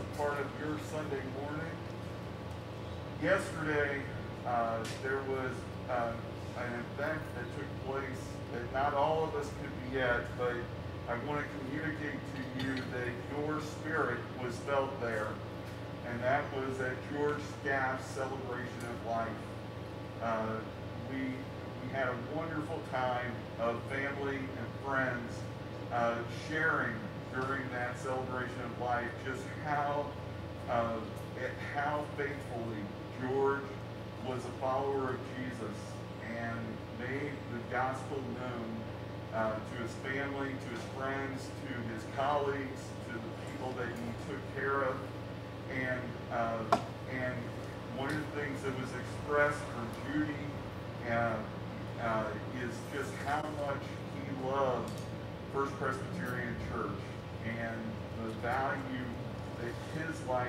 a part of your Sunday morning. Yesterday, uh, there was uh, an event that took place that not all of us could be at, but I want to communicate to you that your spirit was felt there, and that was at George Scaff's celebration of life. Uh, we we had a wonderful time of family and friends uh, sharing during that celebration of life just how uh, how faithfully George was a follower of Jesus and made the gospel known uh, to his family, to his friends, to his colleagues, to the people that he took care of. And, uh, and one of the things that was expressed from Judy uh, uh, is just how much he loved First Presbyterian Church and the value that his life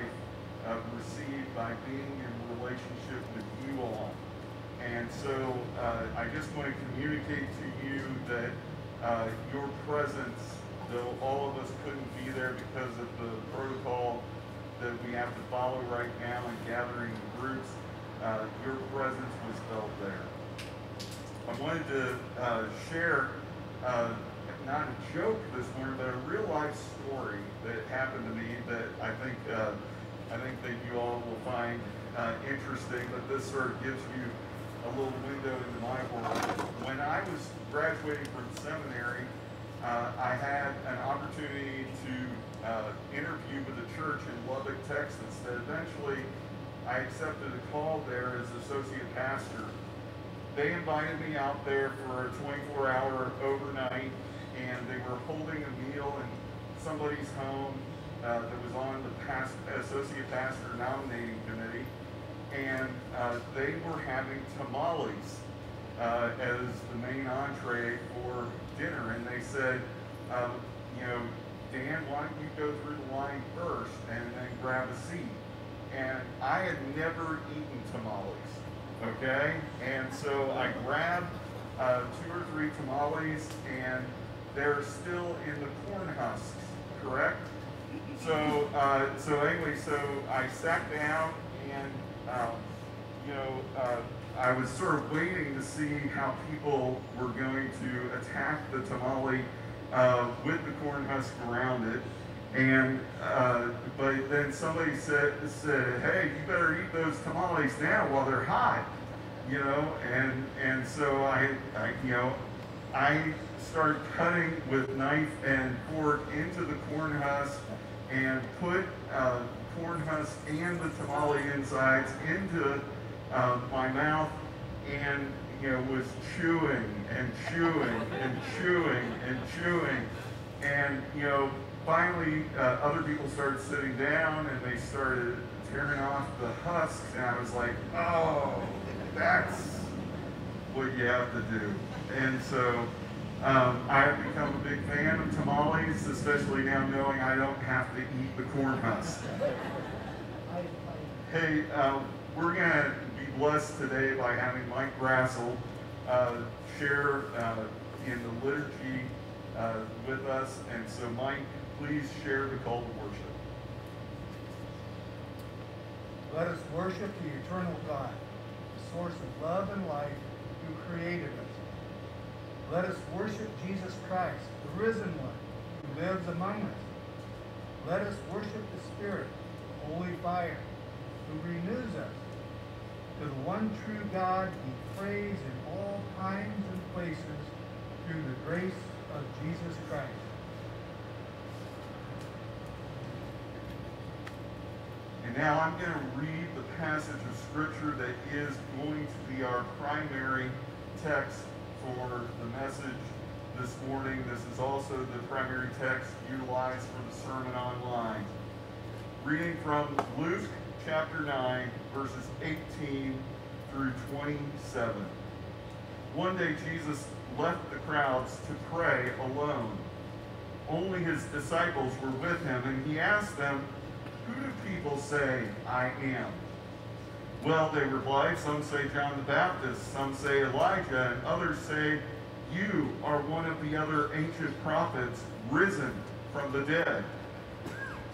uh, received by being in relationship with you all. And so uh, I just want to communicate to you that uh, your presence, though all of us couldn't be there because of the protocol that we have to follow right now in gathering groups, uh, your presence was felt there. I wanted to uh, share uh, not a joke this morning, but a real life story that happened to me that I think uh, I think that you all will find uh, interesting. But this sort of gives you a little window into my world. When I was graduating from seminary, uh, I had an opportunity to uh, interview with a church in Lubbock, Texas. That eventually I accepted a call there as associate pastor. They invited me out there for a 24-hour overnight and they were holding a meal in somebody's home uh, that was on the past, associate pastor nominating committee, and uh, they were having tamales uh, as the main entree for dinner, and they said, um, you know, Dan, why don't you go through the line first and then grab a seat? And I had never eaten tamales, okay? And so I grabbed uh, two or three tamales and they're still in the corn husks, correct? So, uh, so anyway, so I sat down and, um, you know, uh, I was sort of waiting to see how people were going to attack the tamale uh, with the corn husk around it. And, uh, but then somebody said, said, hey, you better eat those tamales now while they're hot, you know? And, and so I, I you know, I started cutting with knife and fork into the corn husk and put uh, corn husk and the tamale insides into uh, my mouth and you know was chewing and chewing and chewing and chewing. And you know finally uh, other people started sitting down and they started tearing off the husks and I was like oh that's what you have to do. And so um, I have become a big fan of tamales, especially now knowing I don't have to eat the corn husk. Hey, uh, we're going to be blessed today by having Mike Grassel uh, share uh, in the liturgy uh, with us. And so, Mike, please share the call to worship. Let us worship the eternal God, the source of love and life, who created us let us worship Jesus Christ, the risen one, who lives among us. Let us worship the Spirit, the holy fire, who renews us. To the one true God be praise in all times and places through the grace of Jesus Christ. And now I'm going to read the passage of Scripture that is going to be our primary text for the message this morning. This is also the primary text utilized for the sermon online. Reading from Luke chapter 9, verses 18 through 27. One day Jesus left the crowds to pray alone. Only his disciples were with him, and he asked them, Who do people say I am? Well, they replied, some say John the Baptist, some say Elijah, and others say, You are one of the other ancient prophets risen from the dead.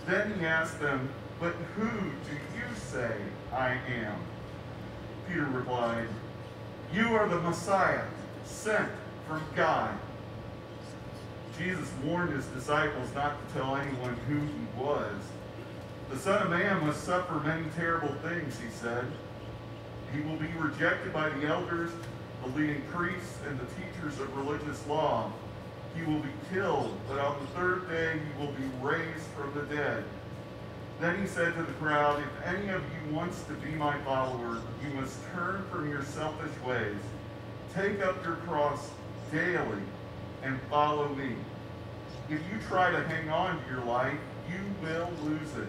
Then he asked them, But who do you say I am? Peter replied, You are the Messiah, sent from God. Jesus warned his disciples not to tell anyone who he was. The Son of Man must suffer many terrible things, he said. He will be rejected by the elders, the leading priests, and the teachers of religious law. He will be killed, but on the third day he will be raised from the dead. Then he said to the crowd, If any of you wants to be my follower, you must turn from your selfish ways. Take up your cross daily and follow me. If you try to hang on to your life, you will lose it.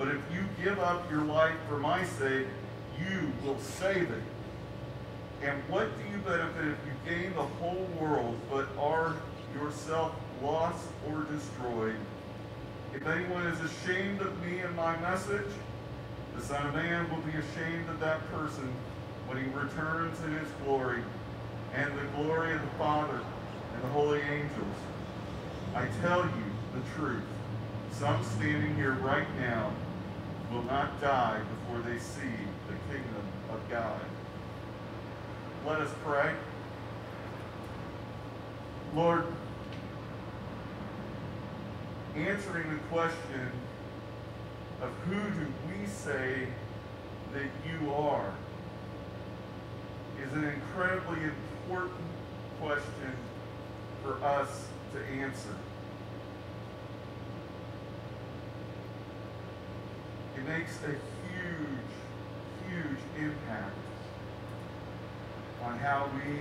But if you give up your life for my sake, you will save it. And what do you benefit if you gain the whole world but are yourself lost or destroyed? If anyone is ashamed of me and my message, the Son of Man will be ashamed of that person when he returns in his glory and the glory of the Father and the holy angels. I tell you the truth. Some standing here right now will not die before they see the kingdom of God. Let us pray. Lord, answering the question of who do we say that you are is an incredibly important question for us to answer. It makes a huge, huge impact on how we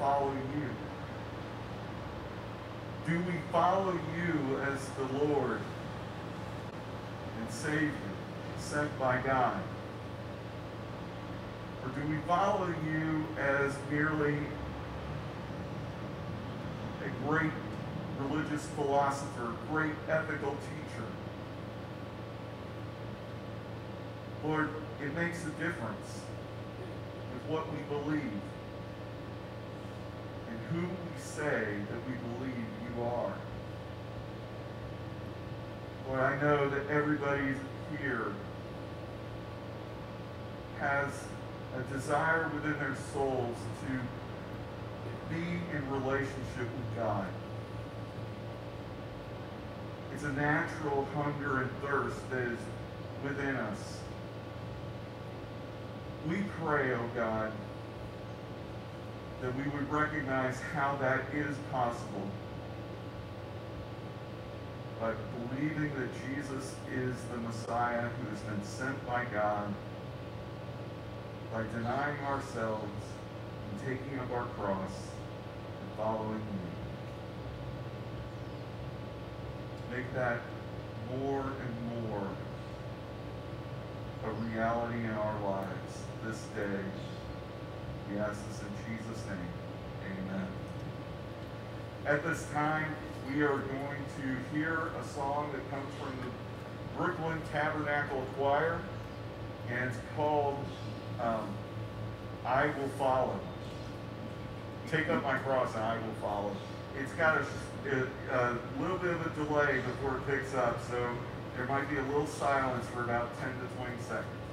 follow you. Do we follow you as the Lord and Savior sent by God? Or do we follow you as merely a great religious philosopher, great ethical teacher? Lord, it makes a difference with what we believe and who we say that we believe you are. Lord, I know that everybody here has a desire within their souls to be in relationship with God. It's a natural hunger and thirst that is within us. We pray, oh God, that we would recognize how that is possible by believing that Jesus is the Messiah who has been sent by God, by denying ourselves and taking up our cross and following you. Make that more and more a reality in our lives this day. We ask this in Jesus' name. Amen. At this time, we are going to hear a song that comes from the Brooklyn Tabernacle Choir, and it's called um, I Will Follow. Take up my cross and I will follow. It's got a, a, a little bit of a delay before it picks up, so there might be a little silence for about 10 to 20 seconds.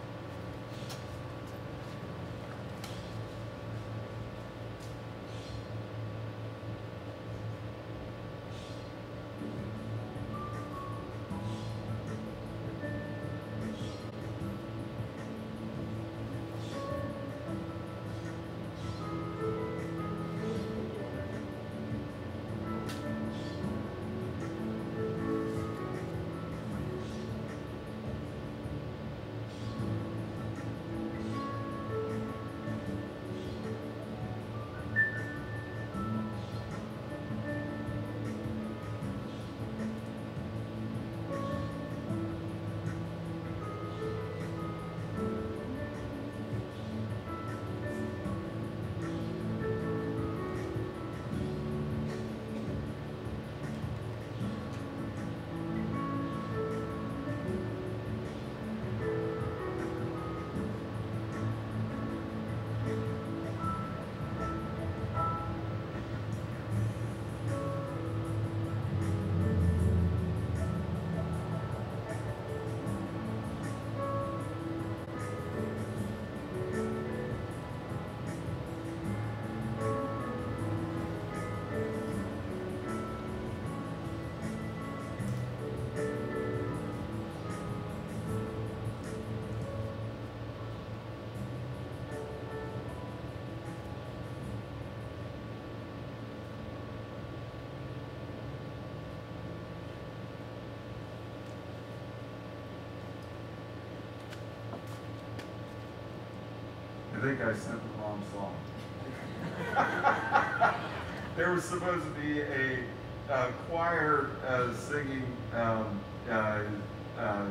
Think I sent the wrong song. there was supposed to be a uh, choir uh, singing, um, uh, uh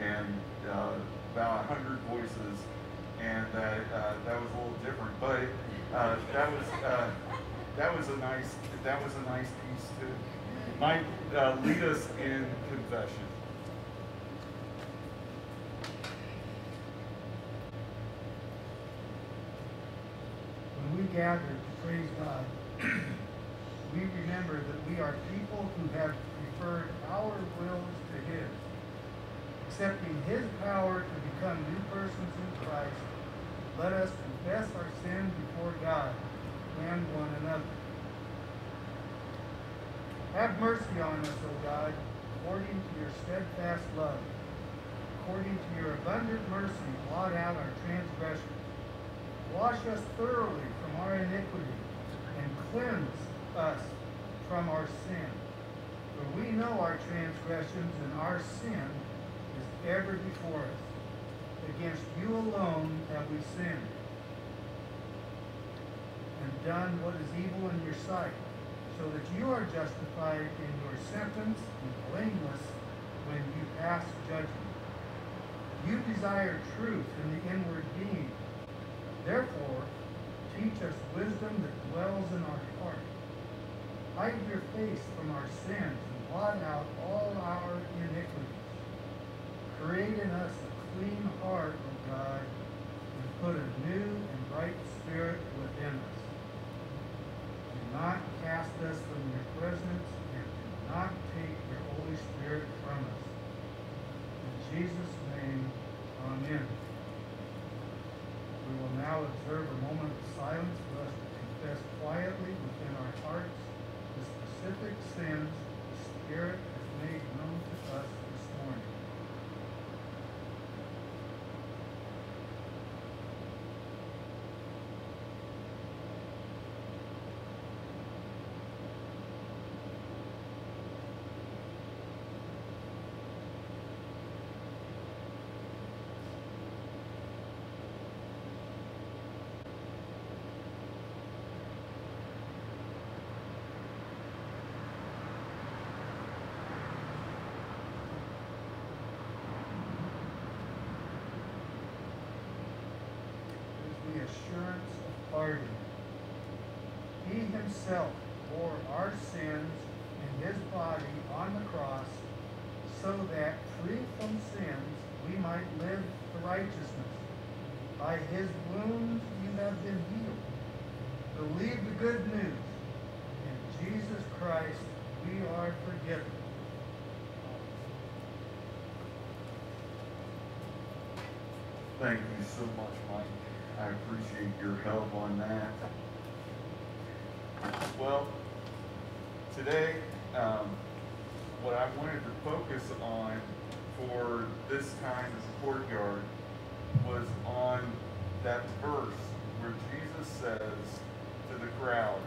and uh, about a hundred voices, and that uh, that was a little different. But that was that was a nice that was a nice piece too. Might lead us in confession. When we gather to praise God, we remember that we are people who have preferred our wills to His. Accepting His power to become new persons in Christ, let us confess our sin before God and one another. Have mercy on us, O God, according to your steadfast love. According to your abundant mercy, blot out our transgressions. Wash us thoroughly from our iniquity and cleanse us from our sin. For we know our transgressions and our sin is ever before us. Against you alone have we sinned and done what is evil in your sight, so that you are justified in your sentence and blameless when you pass judgment. You desire truth in the inward being. Therefore, teach us wisdom that dwells in our heart. Hide your face from our sins and blot out all our iniquities. Create in us a clean heart, O God, and put a new and bright spirit within us. Do not cast us from your presence, and do not take your Holy Spirit from us. In Jesus' name, amen. Now observe a moment of silence for us to confess quietly within our hearts the specific sins the Spirit has made known to us this morning. the assurance of pardon. He himself bore our sins in his body on the cross so that, free from sins, we might live for righteousness. By his wounds you have been healed. Believe the good news. In Jesus Christ we are forgiven. Thank you so much, Mike. I appreciate your help on that. Well, today, um, what I wanted to focus on for this time as a courtyard was on that verse where Jesus says to the crowd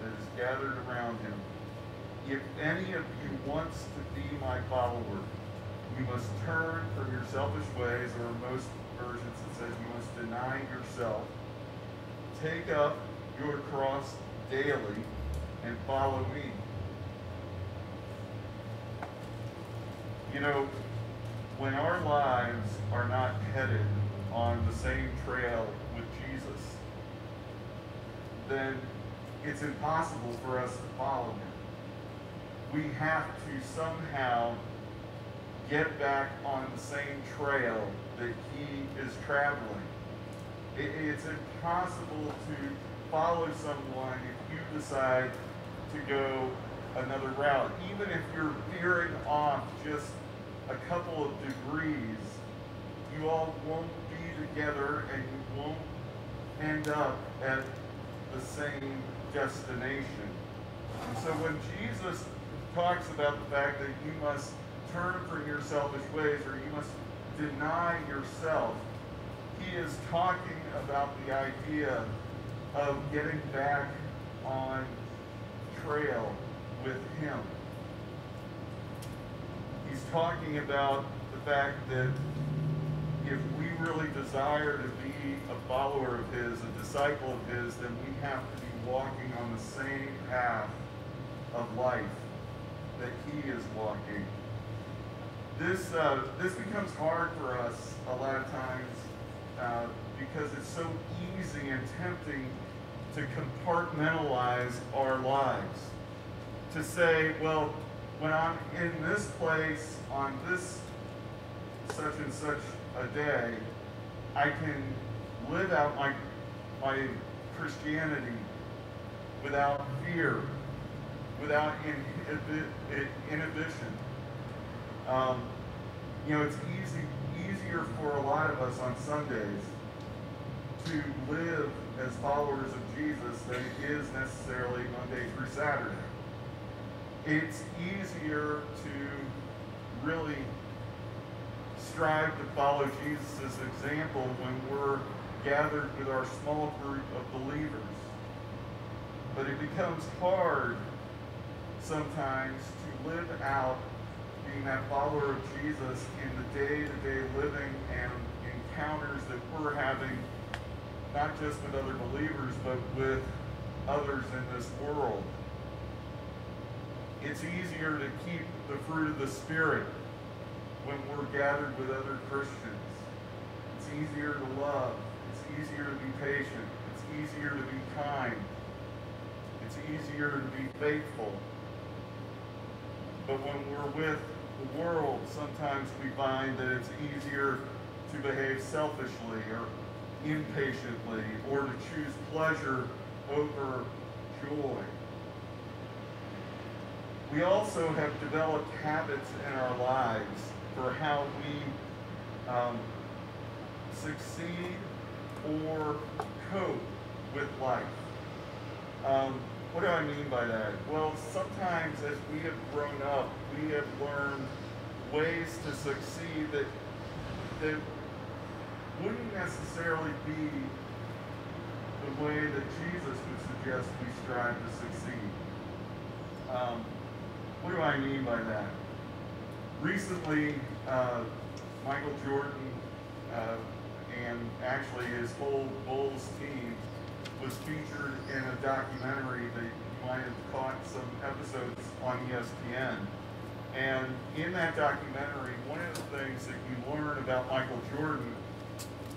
that is gathered around him, If any of you wants to be my follower, must turn from your selfish ways, or most versions it says you must deny yourself, take up your cross daily, and follow me. You know, when our lives are not headed on the same trail with Jesus, then it's impossible for us to follow him. We have to somehow get back on the same trail that he is traveling. It, it's impossible to follow someone if you decide to go another route. Even if you're veering off just a couple of degrees, you all won't be together and you won't end up at the same destination. And so when Jesus talks about the fact that you must turn from your selfish ways or you must deny yourself. He is talking about the idea of getting back on trail with Him. He's talking about the fact that if we really desire to be a follower of His, a disciple of His, then we have to be walking on the same path of life that He is walking. This, uh, this becomes hard for us a lot of times uh, because it's so easy and tempting to compartmentalize our lives. To say, well, when I'm in this place on this such and such a day, I can live out my, my Christianity without fear, without inhibi- inhibition. Um, you know, it's easy, easier for a lot of us on Sundays to live as followers of Jesus than it is necessarily Monday through Saturday. It's easier to really strive to follow Jesus' example when we're gathered with our small group of believers. But it becomes hard sometimes to live out being that follower of Jesus in the day-to-day living and encounters that we're having, not just with other believers, but with others in this world. It's easier to keep the fruit of the Spirit when we're gathered with other Christians. It's easier to love. It's easier to be patient. It's easier to be kind. It's easier to be faithful. But when we're with the world, sometimes we find that it's easier to behave selfishly or impatiently or to choose pleasure over joy. We also have developed habits in our lives for how we um, succeed or cope with life. Um, what do I mean by that? Well, sometimes as we have grown up, we have learned ways to succeed that that wouldn't necessarily be the way that Jesus would suggest we strive to succeed. Um, what do I mean by that? Recently, uh, Michael Jordan uh, and actually his whole Bulls team was featured in a documentary that you might have caught some episodes on ESPN. And in that documentary, one of the things that you learn about Michael Jordan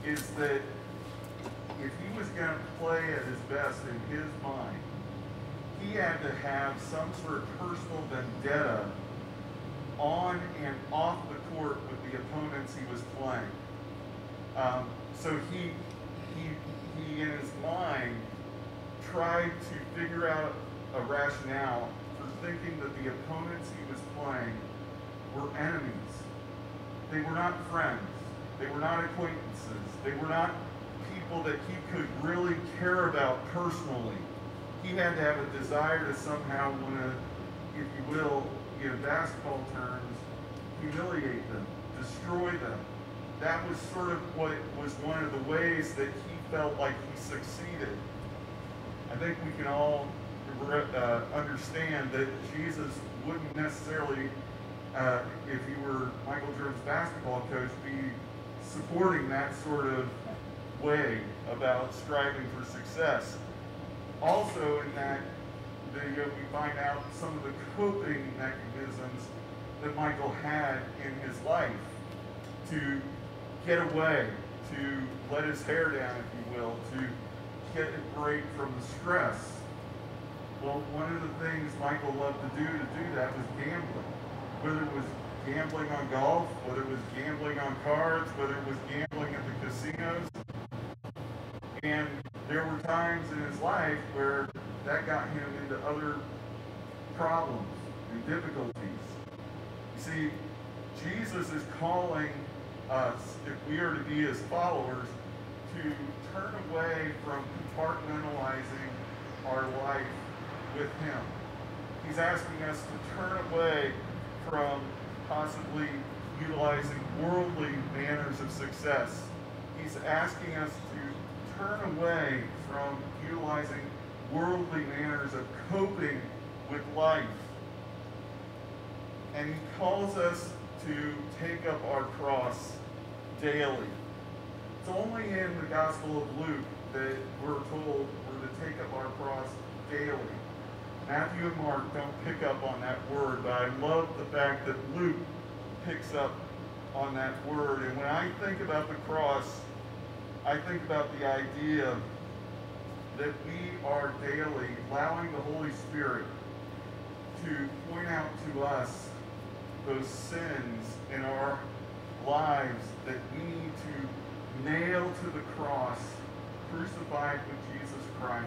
is that if he was going to play at his best in his mind, he had to have some sort of personal vendetta on and off the court with the opponents he was playing. Um, so he, he, he, in his mind, tried to figure out a rationale for thinking that the opponents he was playing were enemies. They were not friends. They were not acquaintances. They were not people that he could really care about personally he had to have a desire to somehow want to, if you will, in basketball terms, humiliate them, destroy them. That was sort of what was one of the ways that he felt like he succeeded. I think we can all uh, understand that Jesus wouldn't necessarily, uh, if he were Michael Jordan's basketball coach, be supporting that sort of way about striving for success also in that video we find out some of the coping mechanisms that Michael had in his life to get away, to let his hair down, if you will, to get a break from the stress. Well, one of the things Michael loved to do to do that was gambling. Whether it was gambling on golf, whether it was gambling on cards, whether it was gambling at the casinos. And there were times in his life where that got him into other problems and difficulties. You see, Jesus is calling us, if we are to be his followers, to turn away from compartmentalizing our life with him. He's asking us to turn away from possibly utilizing worldly manners of success. He's asking us to turn away from utilizing worldly manners of coping with life. And he calls us to take up our cross daily. It's only in the Gospel of Luke that we're told we're to take up our cross daily. Matthew and Mark don't pick up on that word, but I love the fact that Luke picks up on that word. And when I think about the cross, I think about the idea that we are daily allowing the Holy Spirit to point out to us those sins in our lives that we need to nail to the cross, crucified with Jesus Christ.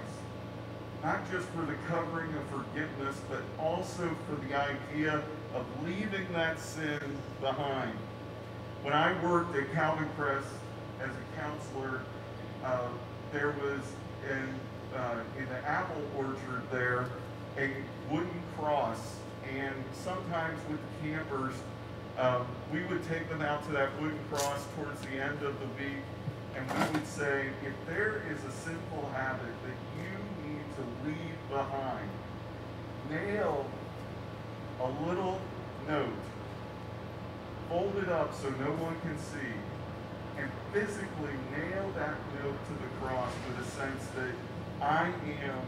Not just for the covering of forgiveness, but also for the idea of leaving that sin behind. When I worked at Calvin Crest as a counselor, uh, there was in, uh, in the apple orchard there a wooden cross, and sometimes with campers, um, we would take them out to that wooden cross towards the end of the week, and we would say, if there is a sinful habit that you need to leave behind, nail a little note, fold it up so no one can see, and physically nail that note to the cross with a sense that I am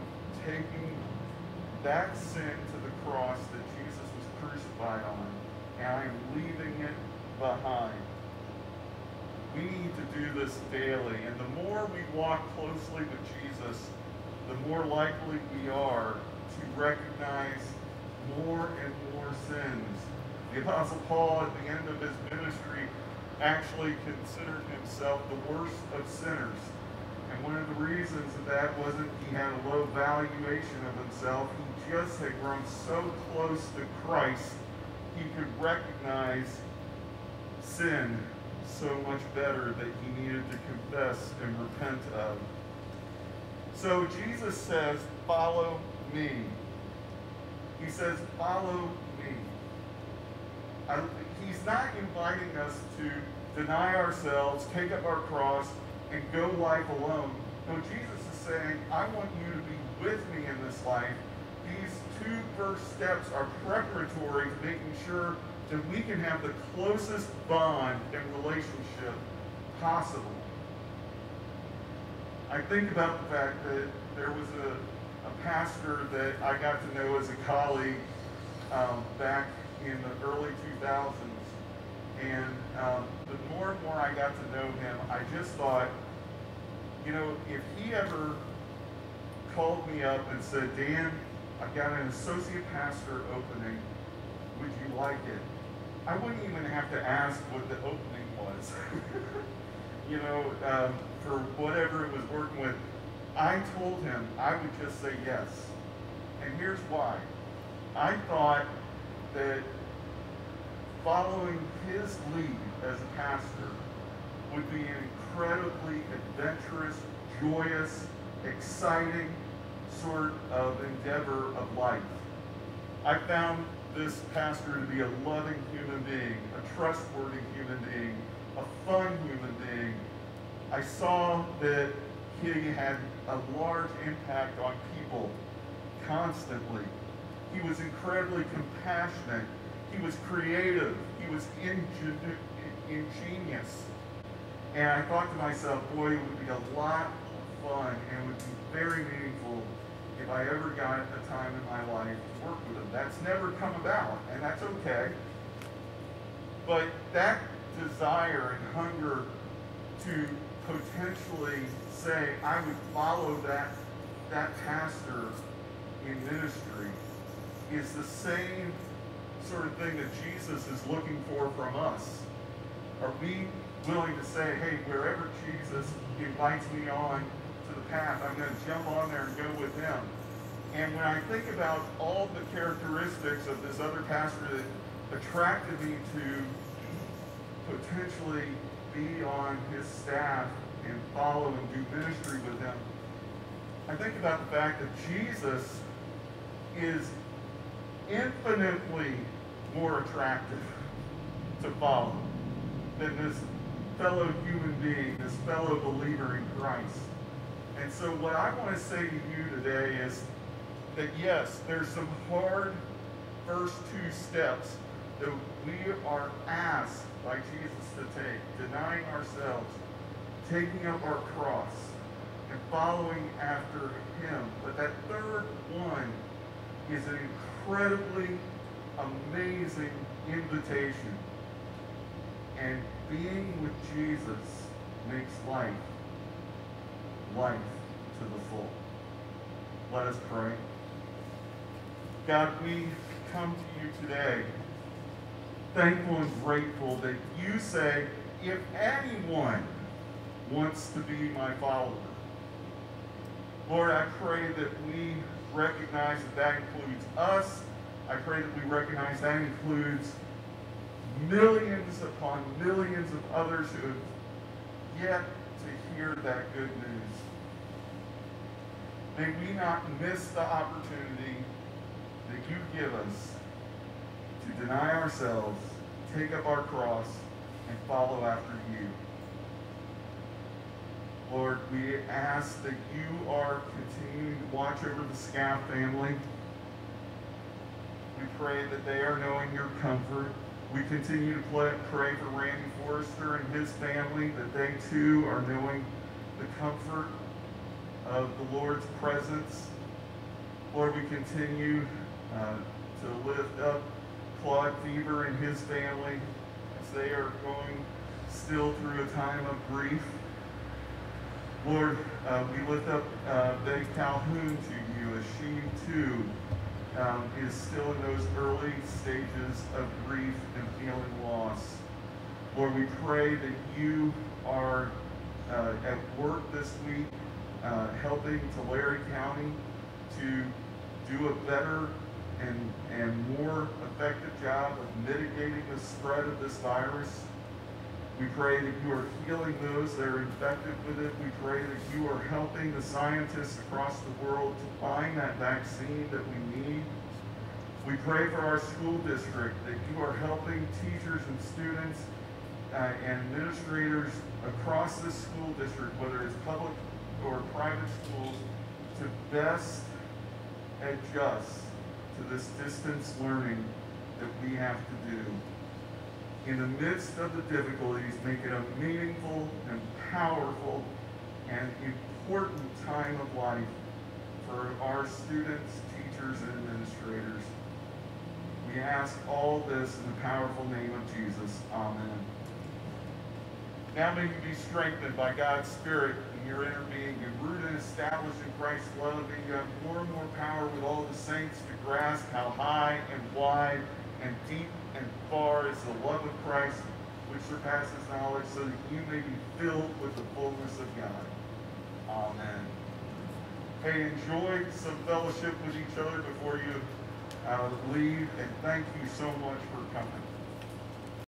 taking that sin to the cross that Crucified on, and I am leaving it behind. We need to do this daily, and the more we walk closely with Jesus, the more likely we are to recognize more and more sins. The Apostle Paul, at the end of his ministry, actually considered himself the worst of sinners. One of the reasons that that wasn't he had a low valuation of himself, he just had grown so close to Christ, he could recognize sin so much better that he needed to confess and repent of. So Jesus says, follow me. He says, follow me. I, he's not inviting us to deny ourselves, take up our cross, and go life alone. No, Jesus is saying, I want you to be with me in this life. These two first steps are preparatory to making sure that we can have the closest bond and relationship possible. I think about the fact that there was a, a pastor that I got to know as a colleague um, back in the early 2000s. And um, the more and more I got to know him, I just thought, you know, if he ever called me up and said, Dan, I've got an associate pastor opening, would you like it? I wouldn't even have to ask what the opening was. you know, um, for whatever it was working with. I told him I would just say yes. And here's why. I thought that following his lead as a pastor would be an incredibly adventurous, joyous, exciting sort of endeavor of life. I found this pastor to be a loving human being, a trustworthy human being, a fun human being. I saw that he had a large impact on people constantly. He was incredibly compassionate. He was creative. He was ingenious. And I thought to myself, boy, it would be a lot of fun and it would be very meaningful if I ever got a time in my life to work with him. That's never come about, and that's okay. But that desire and hunger to potentially say, I would follow that, that pastor in ministry is the same sort of thing that Jesus is looking for from us. Are we willing to say, hey, wherever Jesus invites me on to the path, I'm going to jump on there and go with him. And when I think about all the characteristics of this other pastor that attracted me to potentially be on his staff and follow and do ministry with him, I think about the fact that Jesus is infinitely more attractive to follow than this fellow human being, this fellow believer in Christ. And so what I want to say to you today is that yes, there's some hard first two steps that we are asked by Jesus to take, denying ourselves, taking up our cross, and following after him. But that third one is an incredibly amazing invitation. And being with Jesus makes life life to the full. Let us pray. God, we come to you today thankful and grateful that you say, if anyone wants to be my follower, Lord, I pray that we recognize that that includes us. I pray that we recognize that includes millions upon millions of others who have yet to hear that good news. May we not miss the opportunity that you give us to deny ourselves, take up our cross, and follow after you. Lord, we ask that you are continuing to watch over the Scaff family. We pray that they are knowing your comfort. We continue to pray for Randy Forrester and his family, that they too are knowing the comfort of the Lord's presence. Lord, we continue uh, to lift up Claude Fever and his family as they are going still through a time of grief. Lord, uh, we lift up uh, Betty Calhoun to you as she too um, is still in those early stages of grief and feeling loss. Lord, we pray that you are uh, at work this week uh, helping Tulare County to do a better and, and more effective job of mitigating the spread of this virus. We pray that you are healing those that are infected with it. We pray that you are helping the scientists across the world to find that vaccine that we need. We pray for our school district that you are helping teachers and students uh, and administrators across this school district, whether it's public or private schools, to best adjust to this distance learning that we have to do. In the midst of the difficulties, make it a meaningful and powerful and important time of life for our students, teachers, and administrators. We ask all this in the powerful name of Jesus. Amen. Now may you be strengthened by God's Spirit in your inner being and rooted and established in Christ's love, and you have more and more power with all the saints to grasp how high and wide and deep and far is the love of Christ, which surpasses knowledge, so that you may be filled with the fullness of God. Amen. Hey, enjoy some fellowship with each other before you uh, leave, and thank you so much for coming.